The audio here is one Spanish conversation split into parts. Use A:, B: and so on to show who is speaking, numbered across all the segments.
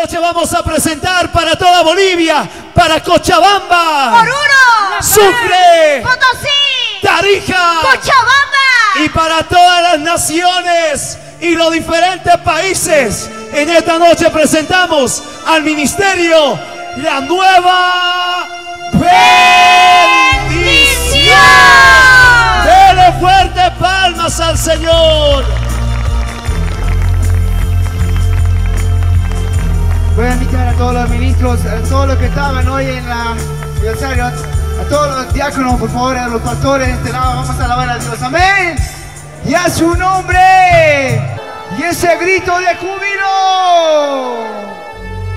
A: Noche vamos a presentar para toda Bolivia, para Cochabamba,
B: Oruro,
A: Sucre,
B: Potosí,
A: Tarija
B: Cochabamba.
A: y para todas las naciones y los diferentes países. En esta noche presentamos al ministerio la nueva bendición.
C: A todos los que estaban hoy en la aniversario, a todos los diáconos, por favor, a los pastores de este vamos a alabar a Dios. Amén. Y a su nombre. Y ese grito de júbilo.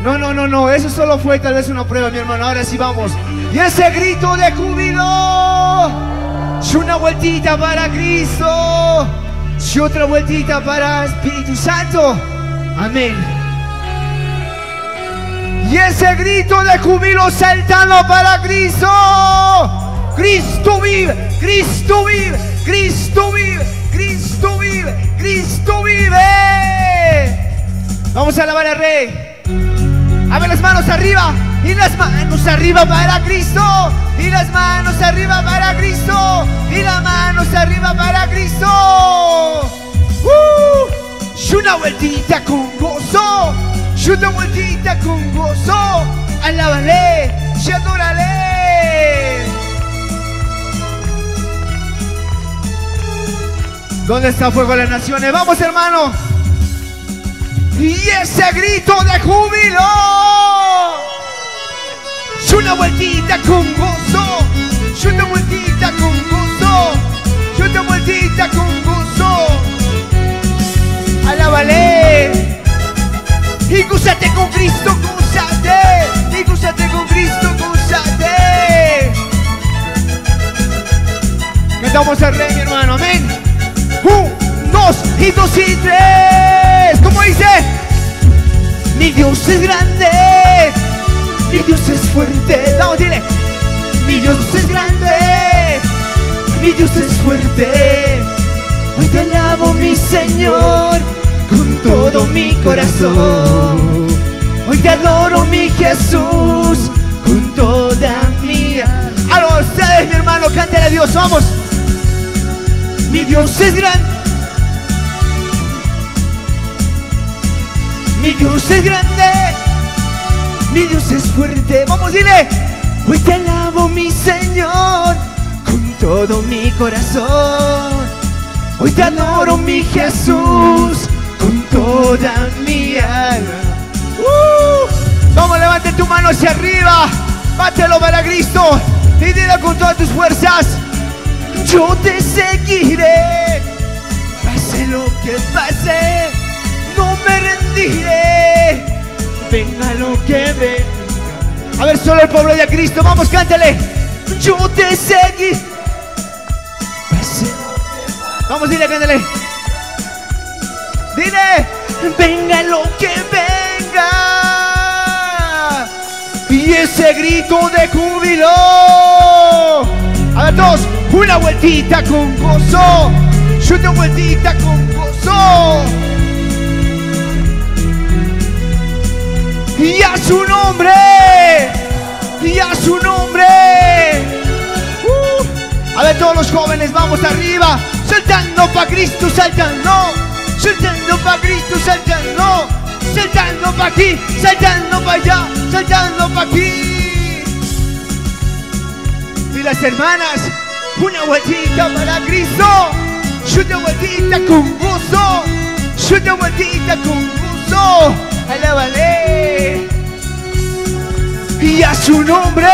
C: No, no, no, no, eso solo fue tal vez una prueba, mi hermano. Ahora sí vamos. Y ese grito de júbilo. Y una vueltita para Cristo. Y otra vueltita para Espíritu Santo. Amén. Y ese grito de júbilo saltando para Cristo. Cristo vive, Cristo vive, Cristo vive, Cristo vive, Cristo vive. Vamos a alabar al Rey. A las manos arriba y las manos arriba para Cristo. Y las manos arriba para Cristo. Y las manos arriba para Cristo. ¡Uh! Y una vueltita con gozo. Y una vueltita con ¿Dónde está fuego de las naciones? Vamos, hermano. Y ese grito de júbilo. Y una vueltita con gozo. Y una vueltita con gozo. Y una vueltita con gozo. Alábale. Y gózate con Cristo, gózate. Y gózate con Cristo, gózate. Cantamos al rey, hermano. Amén. Un, dos y dos y tres. ¿Cómo dice? Mi Dios es grande. Mi Dios es fuerte. Vamos, dile. Mi Dios es grande. Mi Dios es fuerte. Hoy te alabo, mi Señor, con todo mi corazón. Hoy te adoro, mi Jesús, con toda mi alma. A ustedes, mi hermano, cántale a Dios, vamos. Mi Dios es grande. Mi Dios es grande. Mi Dios es fuerte. Vamos, dile. Hoy te alabo, mi Señor, con todo mi corazón. Hoy te adoro, mi Jesús, con toda mi alma. ¡Uh! Vamos, levante tu mano hacia arriba. Bátelo para Cristo. Y dile con todas tus fuerzas. Yo te seguiré. Pase lo que pase. No me rendiré. Venga lo que venga. A ver, solo el pueblo de Cristo. Vamos, cántale. Yo te seguiré. Pase Vamos, dile, cántale. Dile, venga lo que venga. Y ese grito de júbilo. A ver, todos, una vueltita con gozo. Y una vueltita con gozo. Y a su nombre. Y a su nombre. Uh. A ver, todos los jóvenes, vamos arriba. Saltando pa' Cristo, saltando. Saltando pa' Cristo, saltando. Saltando pa' aquí, saltando pa' allá, saltando pa' aquí. Las hermanas, una vueltita para Cristo. Y una vueltita con gozo. Y una vueltita con gozo. Alábale. Y a su nombre.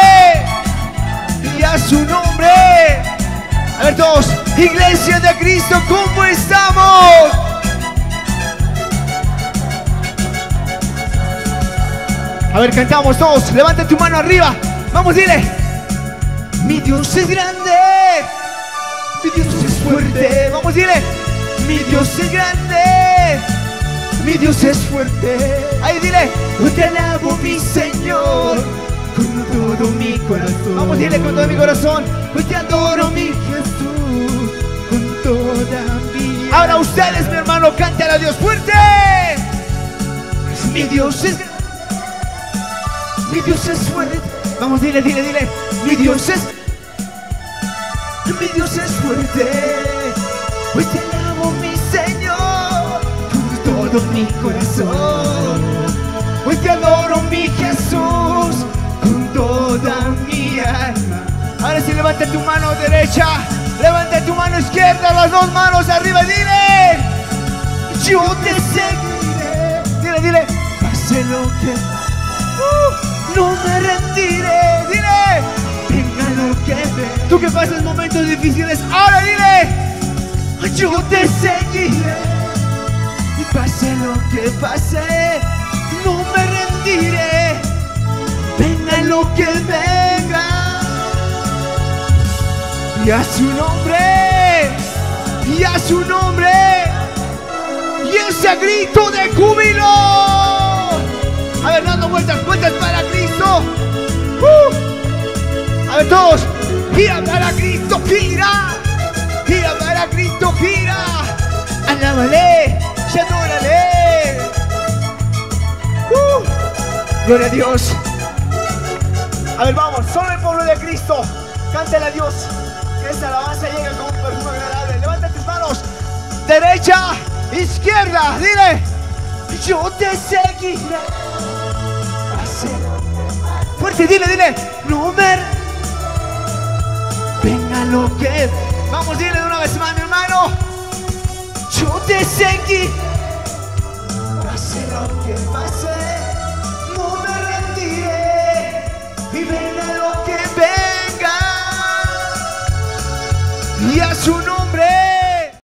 C: Y a su nombre. A ver todos, Iglesia de Cristo, ¿cómo estamos? A ver, cantamos todos, levanta tu mano arriba. Vamos, dile. Mi Dios es grande. Mi Dios es fuerte. Vamos, dile. Mi Dios es grande. Mi Dios es fuerte. Ahí dile. Yo te alabo, mi Señor, con todo mi corazón. Vamos, dile con todo mi corazón. Yo te adoro, mi Jesús, con toda mi. Ahora ustedes, mi hermano, canten a Dios fuerte. Mi Dios es Mi Dios es fuerte. Vamos, dile, dile, dile. Mi Dios es Mi Dios es fuerte. Hoy te alabo, mi Señor, con todo mi corazón. Hoy te adoro, mi Jesús, con toda mi alma. Ahora sí, levanta tu mano derecha, levanta tu mano izquierda, las dos manos arriba, dile. Yo te seguiré. Dile, dile. Pase lo que. Uh, no me rendiré. Dile. Venga lo que ve. Tú que pasas momentos difíciles. Ahora dile. Yo te seguiré. Y pase lo que pase. No me rendiré. Venga lo que venga. Y a su nombre. Y a su nombre y ese grito de júbilo. Ver, todos. Gira para Cristo, gira. Gira para Cristo, gira. Alábale, y adórale. Uh. Gloria a Dios. A ver, vamos, solo el pueblo de Cristo. Cántale a Dios. Que esta alabanza llegue con un perfume agradable. Levanta tus manos. Derecha izquierda, dile, yo te seguiré. Fuerte, dile, dile, no para lo que. Vamos, dile de una vez más, mi hermano. Yo te seguí, pase lo que pase, no me rendiré y venga lo que venga. Y a su